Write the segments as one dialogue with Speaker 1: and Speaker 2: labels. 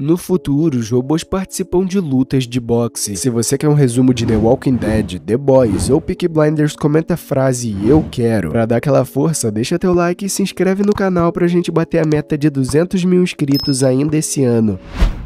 Speaker 1: No futuro, os robôs participam de lutas de boxe. Se você quer um resumo de The Walking Dead, The Boys ou Peaky Blinders, comenta a frase Eu quero. Pra dar aquela força, deixa teu like e se inscreve no canal pra gente bater a meta de 200 mil inscritos ainda esse ano.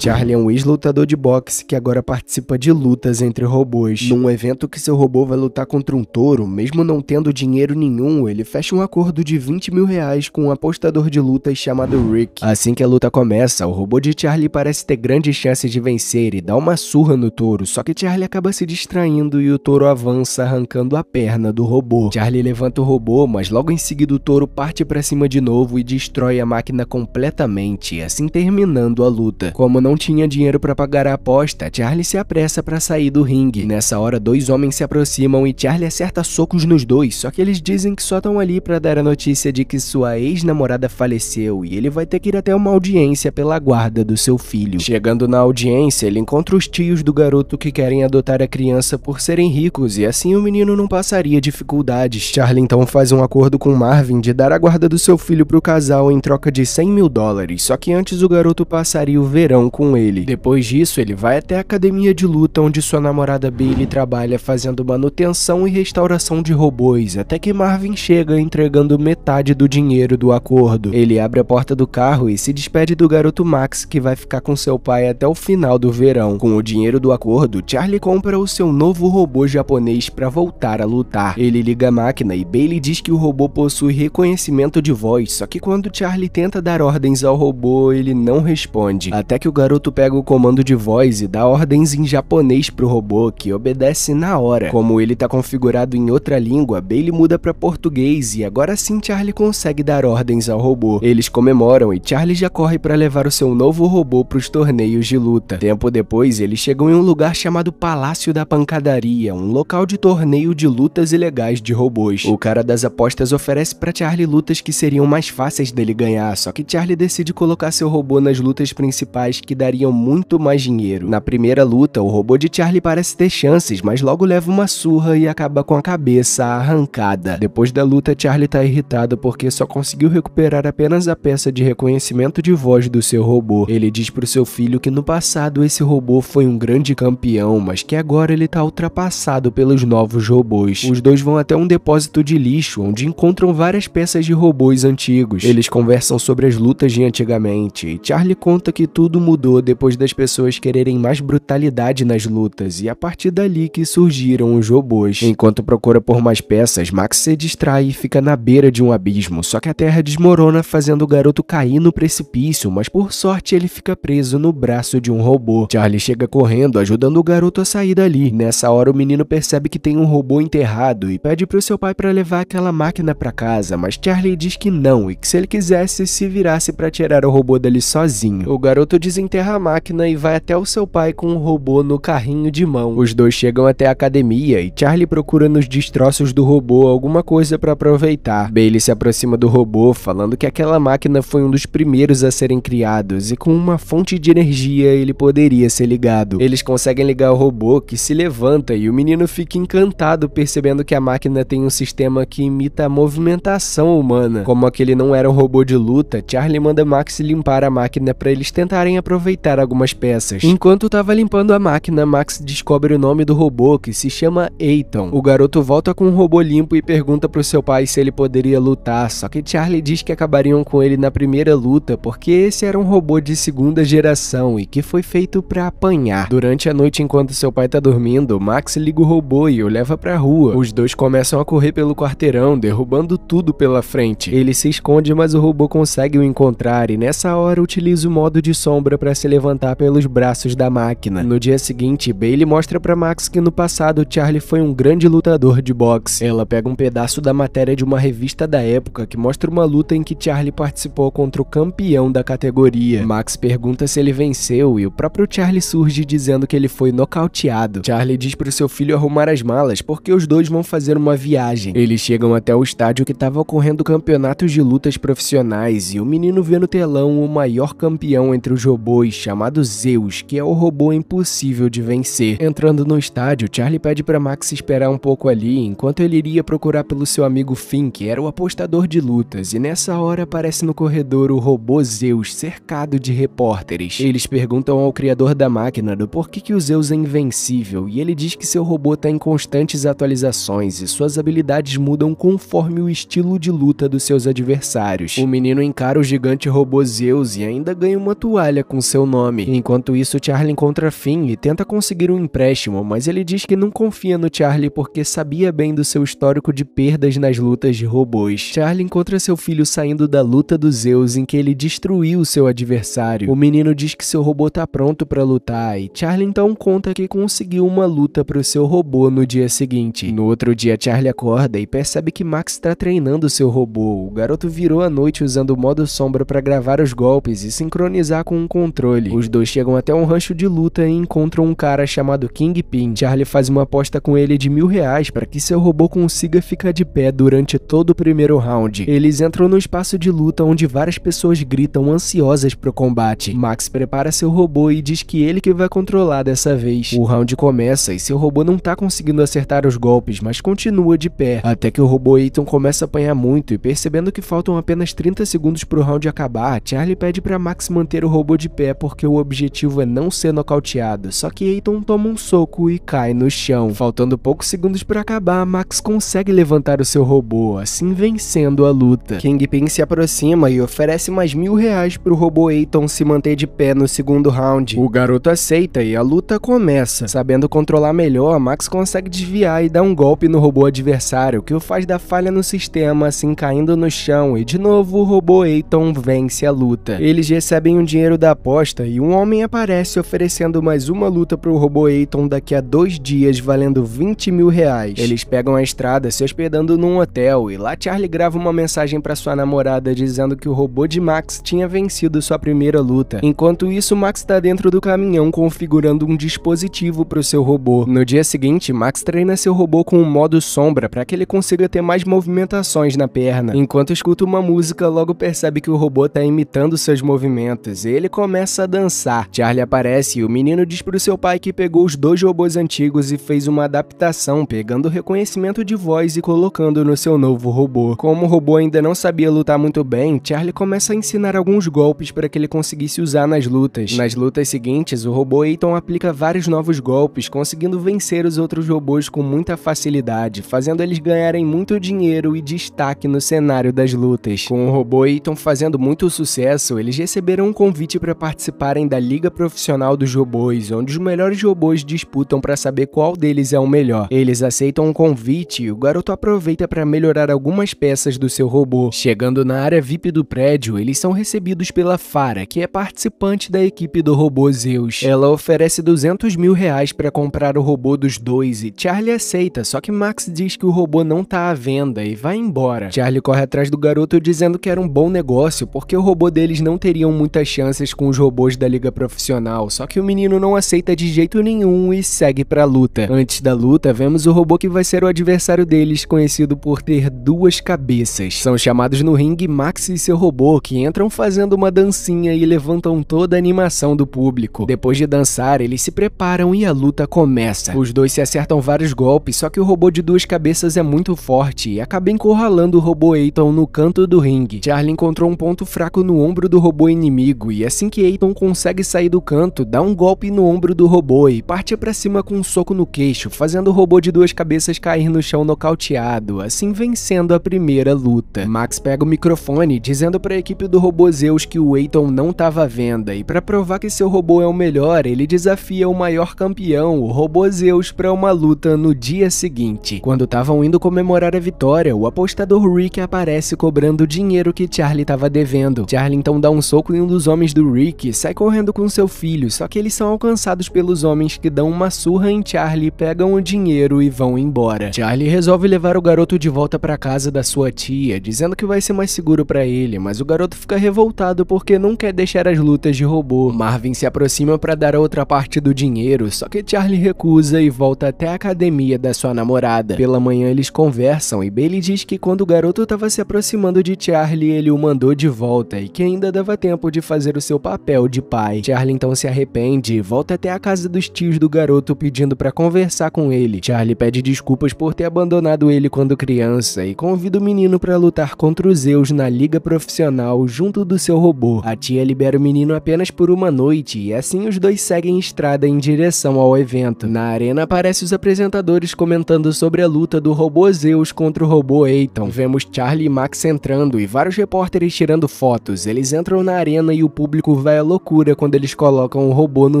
Speaker 1: Charlie é um ex-lutador de boxe que agora participa de lutas entre robôs. Num evento que seu robô vai lutar contra um touro, mesmo não tendo dinheiro nenhum, ele fecha um acordo de 20 mil reais com um apostador de lutas chamado Rick. Assim que a luta começa, o robô de Charlie parece ter grandes chances de vencer e dá uma surra no touro, só que Charlie acaba se distraindo e o touro avança arrancando a perna do robô. Charlie levanta o robô, mas logo em seguida o touro parte para cima de novo e destrói a máquina completamente, assim terminando a luta. Como não tinha dinheiro para pagar a aposta, Charlie se apressa para sair do ringue. Nessa hora, dois homens se aproximam e Charlie acerta socos nos dois, só que eles dizem que só estão ali para dar a notícia de que sua ex-namorada faleceu e ele vai ter que ir até uma audiência pela guarda do seu filho. Chegando na audiência, ele encontra os tios do garoto que querem adotar a criança por serem ricos e assim o menino não passaria dificuldades. Charlie então faz um acordo com Marvin de dar a guarda do seu filho para o casal em troca de 100 mil dólares, só que antes o garoto passaria o verão com ele. Depois disso, ele vai até a academia de luta onde sua namorada Bailey trabalha fazendo manutenção e restauração de robôs, até que Marvin chega entregando metade do dinheiro do acordo. Ele abre a porta do carro e se despede do garoto Max, que vai ficar com seu pai até o final do verão. Com o dinheiro do acordo, Charlie compra o seu novo robô japonês para voltar a lutar. Ele liga a máquina e Bailey diz que o robô possui reconhecimento de voz, só que quando Charlie tenta dar ordens ao robô, ele não responde. Até que o garoto pega o comando de voz e dá ordens em japonês pro robô, que obedece na hora. Como ele tá configurado em outra língua, Bailey muda para português e agora sim Charlie consegue dar ordens ao robô. Eles comemoram e Charlie já corre para levar o seu novo robô pros torneios de luta. Tempo depois, eles chegam em um lugar chamado Palácio da Pancadaria, um local de torneio de lutas ilegais de robôs. O cara das apostas oferece para Charlie lutas que seriam mais fáceis dele ganhar, só que Charlie decide colocar seu robô nas lutas principais que dariam muito mais dinheiro. Na primeira luta, o robô de Charlie parece ter chances, mas logo leva uma surra e acaba com a cabeça arrancada. Depois da luta, Charlie tá irritado porque só conseguiu recuperar apenas a peça de reconhecimento de voz do seu robô. Ele diz pro seu filho que no passado esse robô foi um grande campeão, mas que agora ele tá ultrapassado pelos novos robôs. Os dois vão até um depósito de lixo, onde encontram várias peças de robôs antigos. Eles conversam sobre as lutas de antigamente, e Charlie conta que tudo mudou depois das pessoas quererem mais brutalidade nas lutas, e a partir dali que surgiram os robôs. Enquanto procura por mais peças, Max se distrai e fica na beira de um abismo, só que a terra desmorona fazendo o garoto cair no precipício, mas por sorte ele fica preso no braço de um robô. Charlie chega correndo, ajudando o garoto a sair dali. Nessa hora o menino percebe que tem um robô enterrado e pede pro seu pai para levar aquela máquina para casa, mas Charlie diz que não e que se ele quisesse se virasse para tirar o robô dali sozinho. O garoto desenterra a máquina e vai até o seu pai com o robô no carrinho de mão. Os dois chegam até a academia e Charlie procura nos destroços do robô alguma coisa para aproveitar. Bailey se aproxima do robô, falando que aquela máquina foi um dos primeiros a serem criados e com uma fonte de energia ele poderia ser ligado. Eles conseguem ligar o robô que se levanta e o menino fica encantado percebendo que a máquina tem um sistema que imita a movimentação humana. Como aquele não era um robô de luta, Charlie manda Max limpar a máquina para eles tentarem aproveitar algumas peças. Enquanto estava limpando a máquina, Max descobre o nome do robô que se chama Eiton. O garoto volta com o robô limpo e pergunta pro seu pai se ele poderia lutar, só que Charlie diz que acabariam com ele na primeira luta porque esse era um robô de segunda geração e que foi feito para apanhar. Durante a noite, enquanto seu pai tá dormindo, Max liga o robô e o leva pra rua. Os dois começam a correr pelo quarteirão, derrubando tudo pela frente. Ele se esconde, mas o robô consegue o encontrar e nessa hora utiliza o modo de sombra para se levantar pelos braços da máquina. No dia seguinte, Bailey mostra para Max que no passado Charlie foi um grande lutador de boxe. Ela pega um pedaço da matéria de uma revista da época que mostra uma luta em que Charlie participou contra o campeão da categoria. Max pergunta se ele venceu e o próprio Charlie surge dizendo que ele foi nocauteado. Charlie diz pro seu filho arrumar as malas porque os dois vão fazer uma viagem. Eles chegam até o estádio que estava ocorrendo campeonatos de lutas profissionais e o menino vê no telão o maior campeão entre os robôs robôs chamado Zeus, que é o robô impossível de vencer. Entrando no estádio, Charlie pede para Max esperar um pouco ali, enquanto ele iria procurar pelo seu amigo Finn, que era o apostador de lutas, e nessa hora aparece no corredor o robô Zeus, cercado de repórteres. Eles perguntam ao criador da máquina do porquê que o Zeus é invencível, e ele diz que seu robô está em constantes atualizações e suas habilidades mudam conforme o estilo de luta dos seus adversários. O menino encara o gigante robô Zeus e ainda ganha uma toalha com seu nome. Enquanto isso, Charlie encontra Finn e tenta conseguir um empréstimo, mas ele diz que não confia no Charlie porque sabia bem do seu histórico de perdas nas lutas de robôs. Charlie encontra seu filho saindo da luta do Zeus em que ele destruiu seu adversário. O menino diz que seu robô tá pronto para lutar e Charlie então conta que conseguiu uma luta para o seu robô no dia seguinte. No outro dia, Charlie acorda e percebe que Max está treinando seu robô. O garoto virou a noite usando o modo sombra para gravar os golpes e sincronizar com um controle. Os dois chegam até um rancho de luta e encontram um cara chamado Kingpin. Charlie faz uma aposta com ele de mil reais para que seu robô consiga ficar de pé durante todo o primeiro round. Eles entram no espaço de luta onde várias pessoas gritam ansiosas pro combate. Max prepara seu robô e diz que ele que vai controlar dessa vez. O round começa e seu robô não tá conseguindo acertar os golpes, mas continua de pé. Até que o robô Ethan começa a apanhar muito e percebendo que faltam apenas 30 segundos pro round acabar, Charlie pede para Max manter o robô de pé porque o objetivo é não ser nocauteado. Só que Ethan toma um soco e cai no chão. Faltando poucos segundos para acabar, Max consegue levantar o seu robô, assim vencendo a luta. Kingpin se aproxima e oferece mais mil reais pro robô Ethan se manter de pé no segundo round. O garoto aceita e a luta começa. Sabendo controlar melhor, Max consegue desviar e dar um golpe no robô adversário, que o faz dar falha no sistema, assim caindo no chão, e de novo o robô Ethan vence a luta. Eles recebem o um dinheiro da aposta e um homem aparece oferecendo mais uma luta pro robô Ethan daqui a dois dias, valendo 20 mil reais. Eles pegam a estrada se hospedando num hotel e lá Charlie grava uma mensagem para sua namorada dizendo que o robô de Max tinha vencido sua primeira luta. Enquanto isso, Max está dentro do caminhão configurando um dispositivo para o seu robô. No dia seguinte, Max treina seu robô com o modo sombra para que ele consiga ter mais movimentações na perna. Enquanto escuta uma música, logo percebe que o robô está imitando seus movimentos e ele começa a dançar. Charlie aparece e o menino diz para o seu pai que pegou os dois robôs antigos e fez uma adaptação, pegando reconhecimento de voz e colocando no seu novo robô. Como o robô ainda não sabia lutar muito bem, Charlie começa a ensinar alguns golpes para que ele conseguisse usar nas lutas. Nas lutas seguintes, o robô Ethan aplica vários novos golpes, conseguindo vencer os outros robôs com muita facilidade, fazendo eles ganharem muito dinheiro e destaque no cenário das lutas. Com o robô Ethan fazendo muito sucesso, eles receberam um convite para participarem da Liga Profissional dos Robôs, onde os melhores robôs disputam para saber qual deles é o melhor. Eles aceitam um convite e o garoto aproveita para melhorar algumas peças do seu robô. Chegando na área VIP do prédio, eles são recebidos pela Farah, que é participante da equipe do robô Zeus. Ela oferece 200 mil reais para comprar o robô dos dois e Charlie aceita, só que Max diz que o robô não tá à venda e vai embora. Charlie corre atrás do garoto dizendo que era um bom negócio porque o robô deles não teriam muitas chances com os robôs da liga profissional, só que o menino não aceita de jeito nenhum e segue pra luta. Antes da luta, vemos o robô que vai ser o adversário deles, conhecido por ter duas cabeças. São chamados no ringue Max e seu robô, que entram fazendo uma dancinha e levantam toda a animação do público. Depois de dançar, eles se preparam e a luta começa. Os dois se acertam vários golpes, só que o robô de duas cabeças é muito forte e acaba encurralando o robô Eiton no canto do ringue. Charlie encontrou um ponto fraco no ombro do robô inimigo e assim que Eiton consegue sair do canto, dá um golpe no ombro do robô e parte para cima com um soco no queixo, fazendo o robô de duas cabeças cair no chão nocauteado, assim vencendo a primeira luta. Max pega o microfone dizendo para a equipe do robô Zeus que o Eiton não estava à venda e para provar que seu robô é o melhor, ele desafia o maior campeão, o robô Zeus, para uma luta no dia seguinte. Quando estavam indo comemorar a vitória, o apostador Rick aparece cobrando o dinheiro que Charlie estava devendo. Charlie então dá um soco em um dos homens do Rick sai correndo com seu filho, só que eles são alcançados pelos homens que dão uma surra em Charlie, pegam o dinheiro e vão embora. Charlie resolve levar o garoto de volta para casa da sua tia, dizendo que vai ser mais seguro para ele, mas o garoto fica revoltado porque não quer deixar as lutas de robô. Marvin se aproxima para dar outra parte do dinheiro, só que Charlie recusa e volta até a academia da sua namorada. Pela manhã eles conversam e Bailey diz que quando o garoto estava se aproximando de Charlie, ele o mandou de volta e que ainda dava tempo de fazer o seu papel papel de pai. Charlie então se arrepende e volta até a casa dos tios do garoto pedindo para conversar com ele. Charlie pede desculpas por ter abandonado ele quando criança e convida o menino para lutar contra os Zeus na liga profissional junto do seu robô. A tia libera o menino apenas por uma noite e assim os dois seguem estrada em direção ao evento. Na arena aparecem os apresentadores comentando sobre a luta do robô Zeus contra o robô Eiton. Vemos Charlie e Max entrando e vários repórteres tirando fotos. Eles entram na arena e o público vai à loucura quando eles colocam o robô no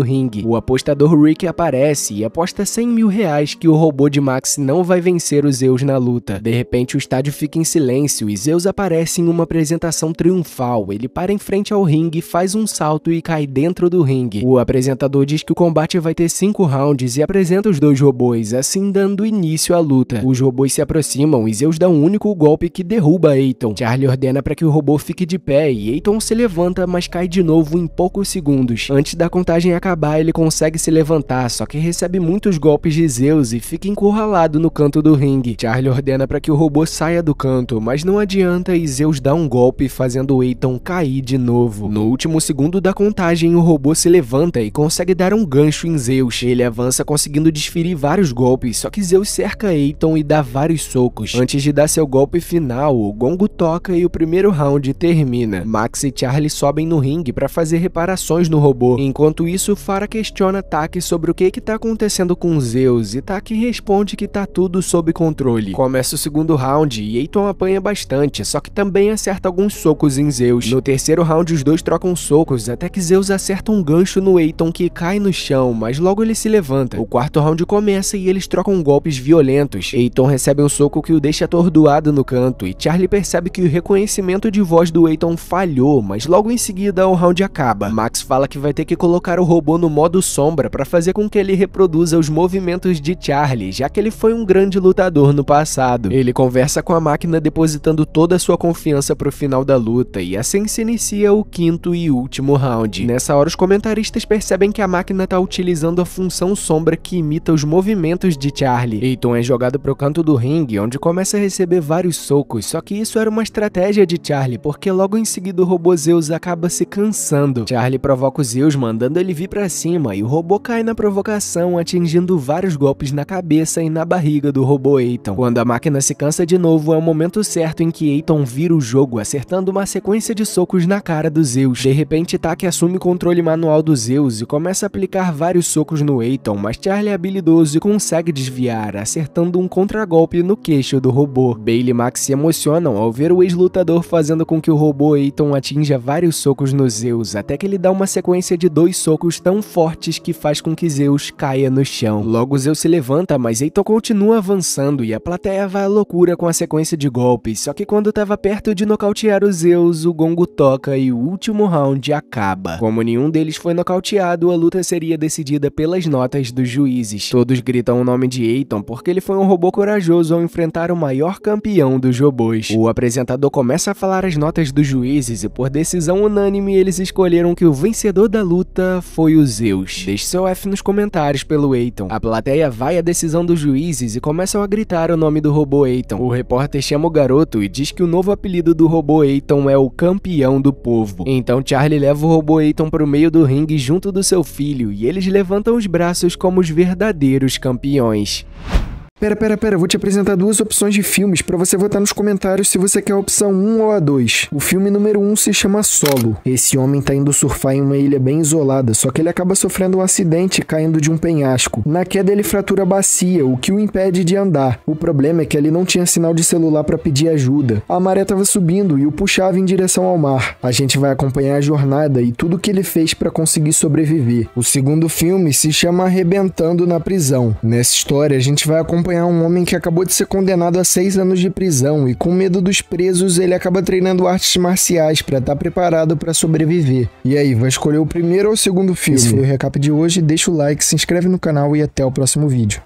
Speaker 1: ringue. O apostador Rick aparece e aposta 100 mil reais que o robô de Max não vai vencer os Zeus na luta. De repente o estádio fica em silêncio e Zeus aparece em uma apresentação triunfal. Ele para em frente ao ringue, faz um salto e cai dentro do ringue. O apresentador diz que o combate vai ter 5 rounds e apresenta os dois robôs, assim dando início à luta. Os robôs se aproximam e Zeus dá um único golpe que derruba Eiton. Charlie ordena para que o robô fique de pé e Eiton se levanta, mas cai de novo em poucos segundos. Antes da contagem acabar, ele consegue se levantar, só que recebe muitos golpes de Zeus e fica encurralado no canto do ringue. Charlie ordena para que o robô saia do canto, mas não adianta e Zeus dá um golpe fazendo Eiton cair de novo. No último segundo da contagem, o robô se levanta e consegue dar um gancho em Zeus. Ele avança conseguindo desferir vários golpes, só que Zeus cerca Eiton e dá vários socos. Antes de dar seu golpe final, o gongo toca e o primeiro round termina. Max e Charlie sobem no ringue para fazer reparações no robô. Enquanto isso, Farah questiona Taki sobre o que está acontecendo com Zeus e Taki responde que tá tudo sob controle. Começa o segundo round e Eiton apanha bastante, só que também acerta alguns socos em Zeus. No terceiro round, os dois trocam socos até que Zeus acerta um gancho no Eiton que cai no chão, mas logo ele se levanta. O quarto round começa e eles trocam golpes violentos. Eiton recebe um soco que o deixa atordoado no canto e Charlie percebe que o reconhecimento de voz do Eiton falhou, mas logo em seguida o round acaba. Max fala que vai ter que colocar o robô no modo sombra para fazer com que ele reproduza os movimentos de Charlie, já que ele foi um grande lutador no passado. Ele conversa com a máquina depositando toda a sua confiança pro final da luta e assim se inicia o quinto e último round. Nessa hora os comentaristas percebem que a máquina tá utilizando a função sombra que imita os movimentos de Charlie. Eiton é jogado pro canto do ringue, onde começa a receber vários socos, só que isso era uma estratégia de Charlie, porque logo em seguida o robô Zeus acaba se cansando. Charlie provoca o Zeus, mandando ele vir para cima, e o robô cai na provocação, atingindo vários golpes na cabeça e na barriga do robô Eiton. Quando a máquina se cansa de novo, é o momento certo em que Eiton vira o jogo, acertando uma sequência de socos na cara do Zeus. De repente, Taki assume o controle manual do Zeus e começa a aplicar vários socos no Eiton, mas Charlie é habilidoso e consegue desviar, acertando um contragolpe no queixo do robô. Bailey e Max se emocionam ao ver o ex-lutador fazendo com que o robô Eiton atinja vários socos no Zeus, até que ele dá uma sequência de dois socos tão fortes que faz com que Zeus caia no chão. Logo Zeus se levanta, mas Eiton continua avançando e a plateia vai à loucura com a sequência de golpes, só que quando estava perto de nocautear o Zeus, o gongo toca e o último round acaba. Como nenhum deles foi nocauteado, a luta seria decidida pelas notas dos juízes. Todos gritam o nome de Eiton porque ele foi um robô corajoso ao enfrentar o maior campeão dos robôs. O apresentador começa a falar as notas dos juízes e por decisão unânime eles escolheram que o vencedor da luta foi o Zeus. Deixe seu F nos comentários pelo Eiton. A plateia vai à decisão dos juízes e começam a gritar o nome do robô Eiton. O repórter chama o garoto e diz que o novo apelido do robô Eiton é o campeão do povo. Então Charlie leva o robô Eiton para o meio do ringue junto do seu filho e eles levantam os braços como os verdadeiros campeões.
Speaker 2: Pera, pera, pera, vou te apresentar duas opções de filmes para você votar nos comentários se você quer a opção 1 ou a 2. O filme número 1 se chama Solo. Esse homem tá indo surfar em uma ilha bem isolada, só que ele acaba sofrendo um acidente caindo de um penhasco. Na queda ele fratura a bacia, o que o impede de andar. O problema é que ele não tinha sinal de celular para pedir ajuda. A maré tava subindo e o puxava em direção ao mar. A gente vai acompanhar a jornada e tudo que ele fez para conseguir sobreviver. O segundo filme se chama Arrebentando na Prisão. Nessa história a gente vai acompanhar acompanhar um homem que acabou de ser condenado a seis anos de prisão e, com medo dos presos, ele acaba treinando artes marciais para estar tá preparado para sobreviver. E aí, vai escolher o primeiro ou o segundo filme? Esse foi o recap de hoje. Deixa o like, se inscreve no canal e até o próximo vídeo.